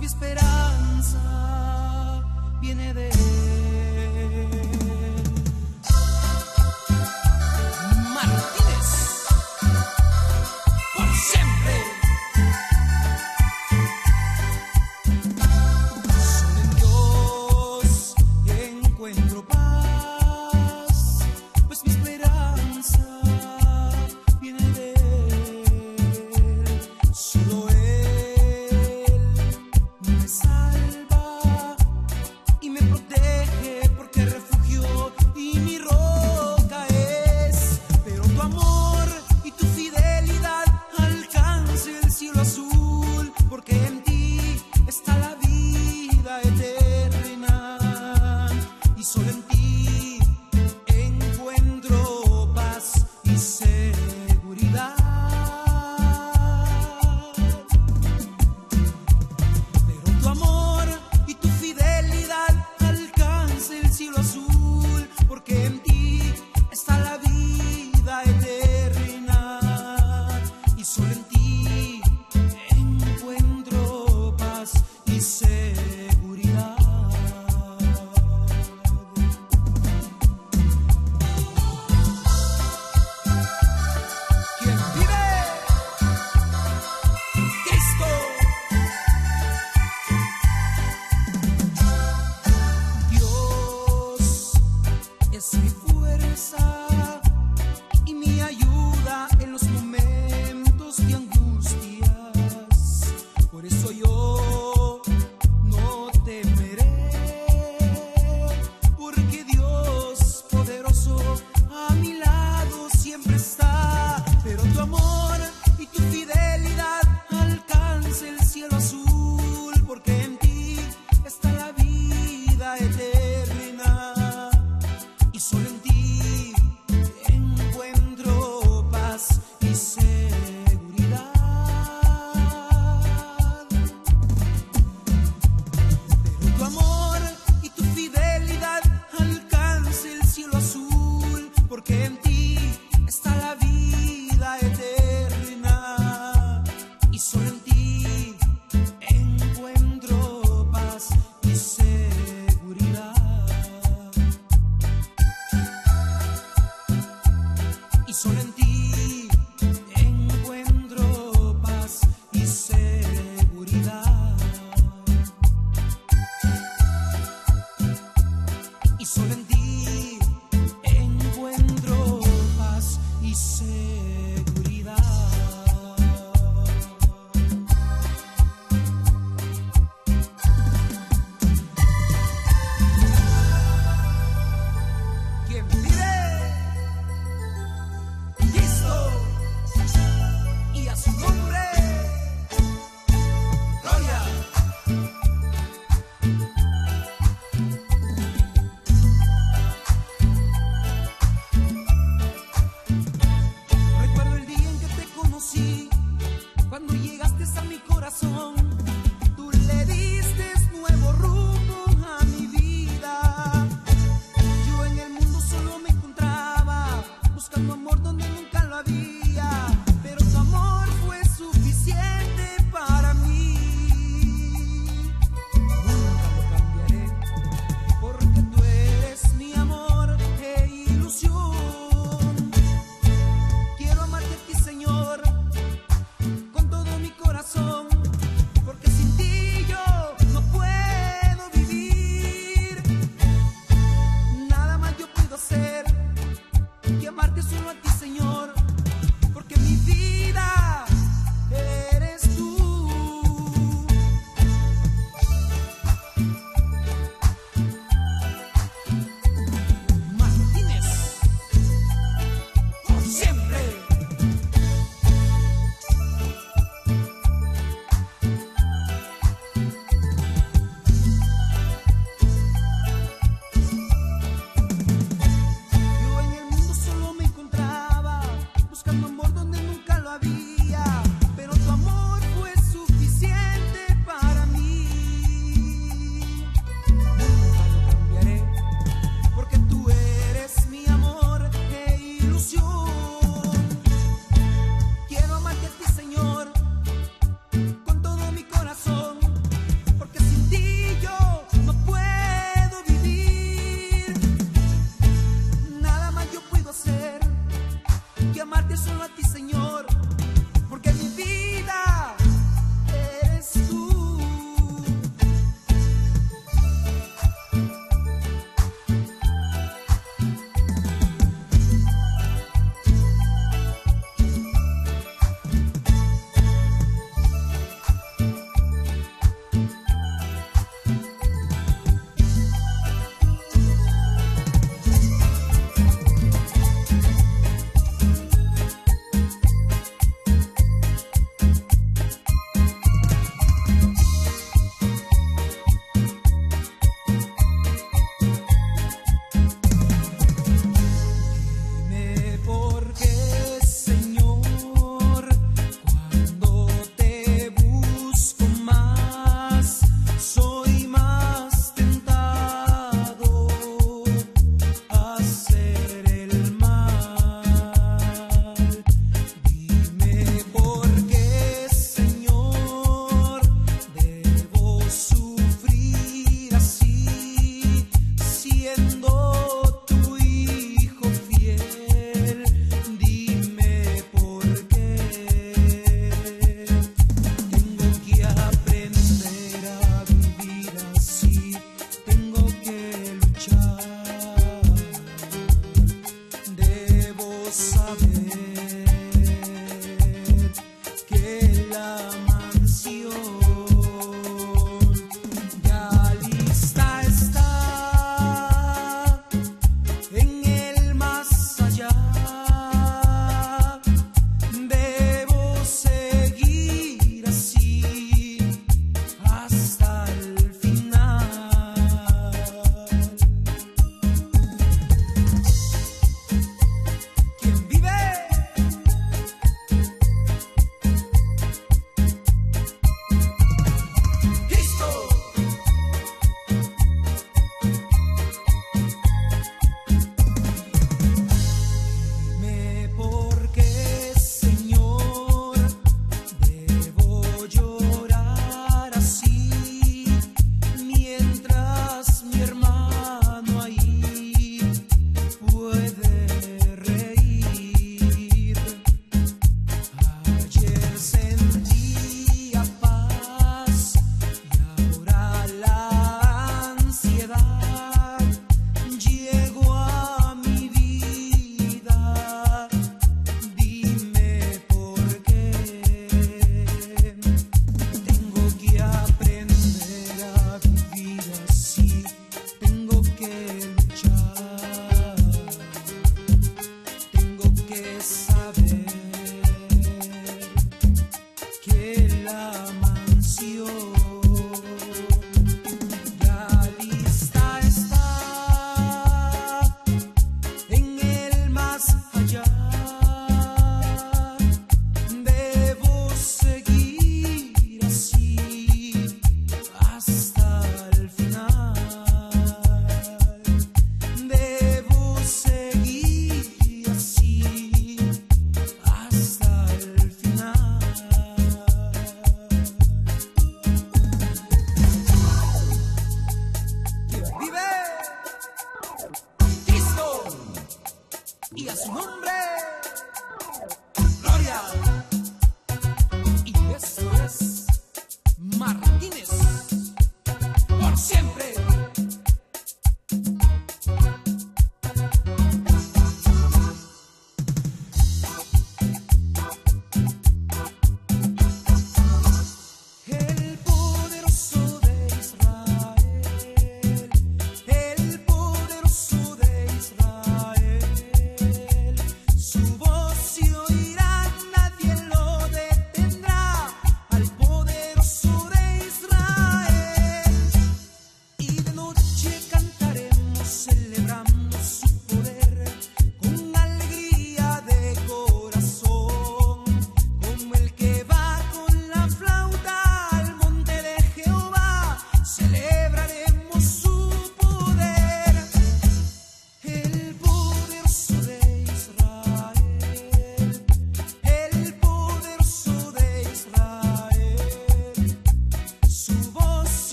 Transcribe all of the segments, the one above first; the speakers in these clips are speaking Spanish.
mi esperanza viene de Él.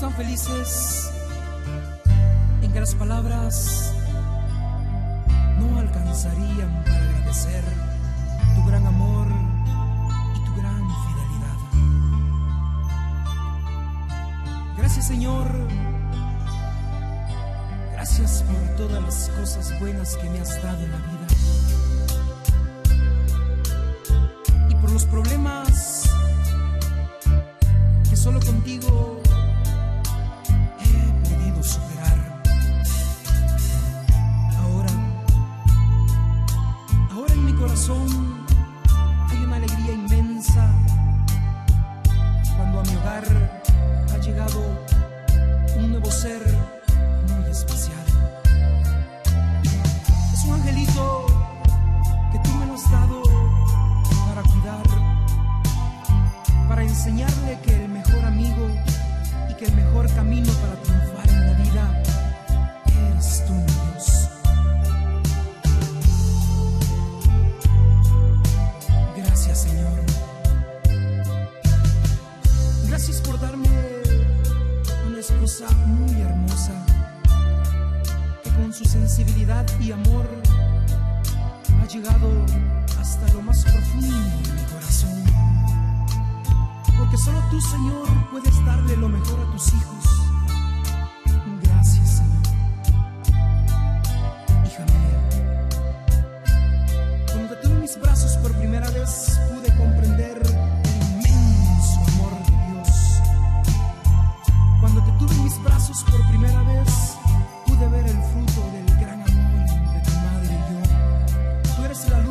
tan felices en que las palabras no alcanzarían para agradecer tu gran amor y tu gran fidelidad. Gracias Señor, gracias por todas las cosas buenas que me has dado en la vida y por los problemas que solo contigo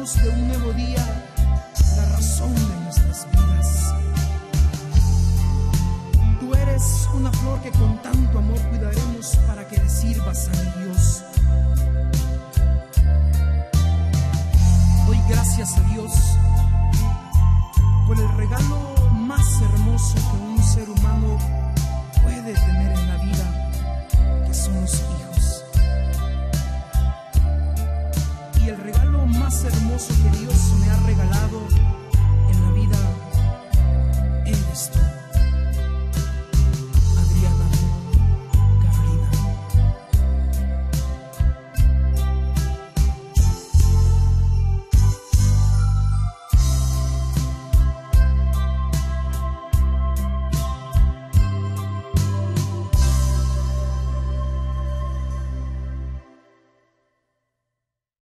de un nuevo día la razón de nuestras vidas. Tú eres una flor que con tanto amor cuidaremos para que le sirvas a Dios. Doy gracias a Dios por el regalo más hermoso que un ser humano puede tener en la vida, que son los hijos. Y el regalo más hermoso que Dios me ha regalado en la vida eres tú.